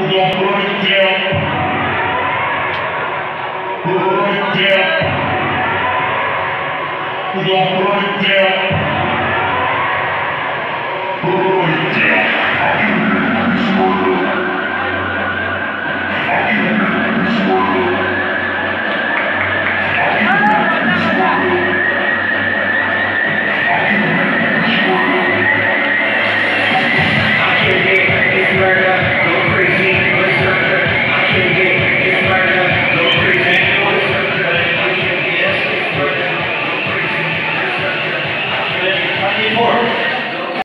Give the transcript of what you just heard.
We're going to burn it down. We're going to burn it down.